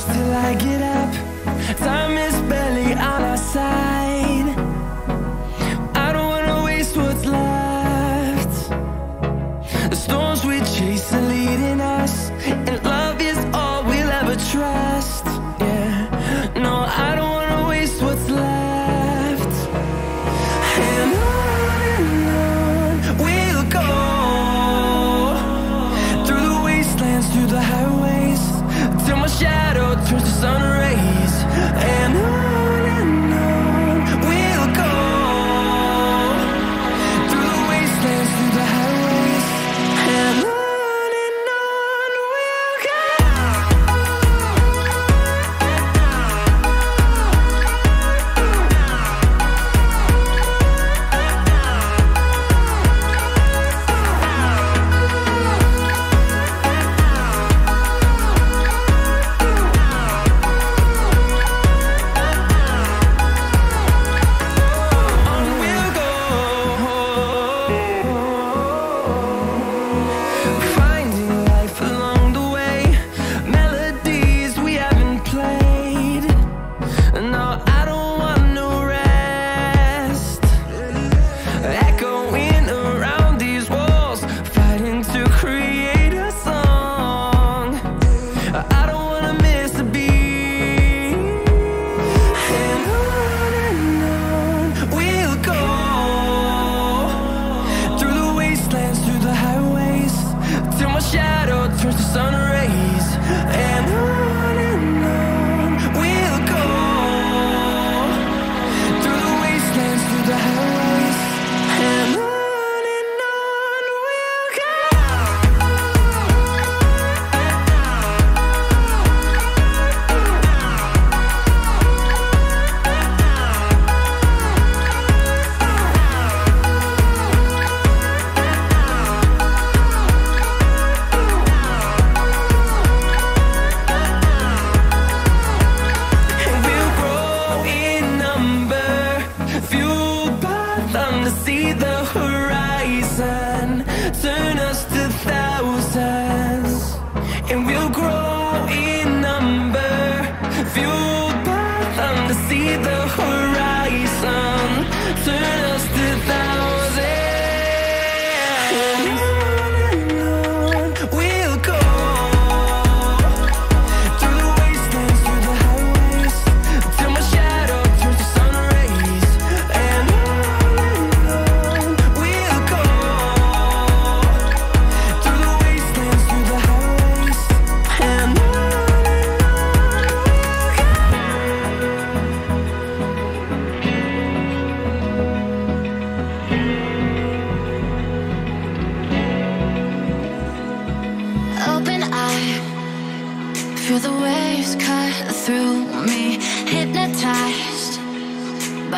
close till I get up. Time is better see the horizon. Turn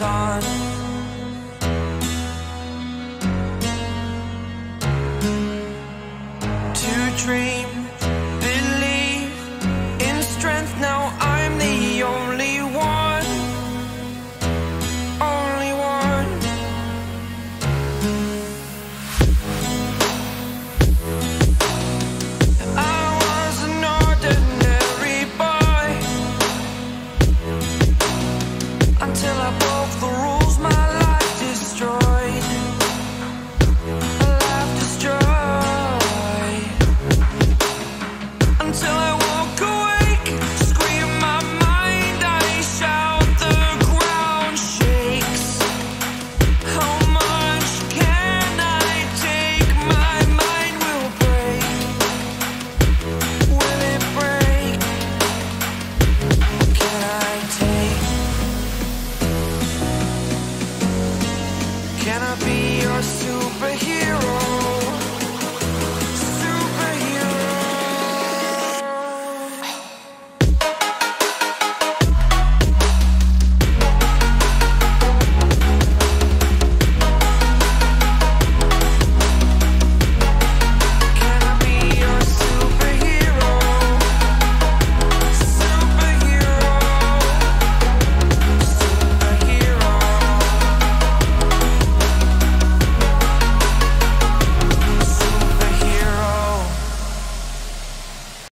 on To dream